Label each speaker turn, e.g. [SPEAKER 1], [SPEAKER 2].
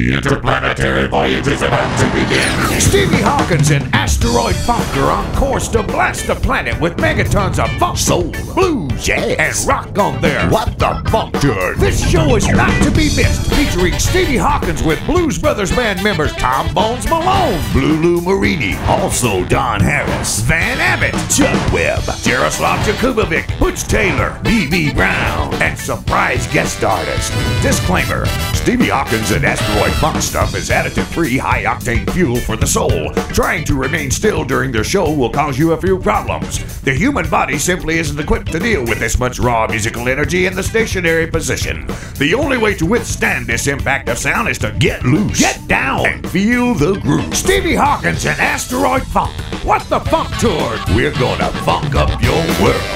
[SPEAKER 1] The interplanetary voyage is about to begin.
[SPEAKER 2] Stevie Hawkins and Asteroid are on course to blast the planet with megatons of funk, soul,
[SPEAKER 1] Yes.
[SPEAKER 2] and rock on there.
[SPEAKER 1] What the funk tour?
[SPEAKER 2] This show is not to be missed, featuring Stevie Hawkins with Blues Brothers band members Tom Bones Malone, Blue Lou Marini, also Don Harris, Van Abbott, Chuck Webb, Jaroslav Jakubovic, Butch Taylor, B.B. Brown, and surprise guest artist. Disclaimer Stevie Hawkins and Asteroid Funk stuff is additive free, high octane fuel for the soul. Trying to remain still during their show will cause you a few problems. The human body simply isn't equipped to deal with this much raw musical energy in the stationary position. The only way to withstand this impact of sound is to get loose, get down, and feel the groove. Stevie Hawkins and Asteroid Funk. What the Funk Tour? We're gonna funk up your world.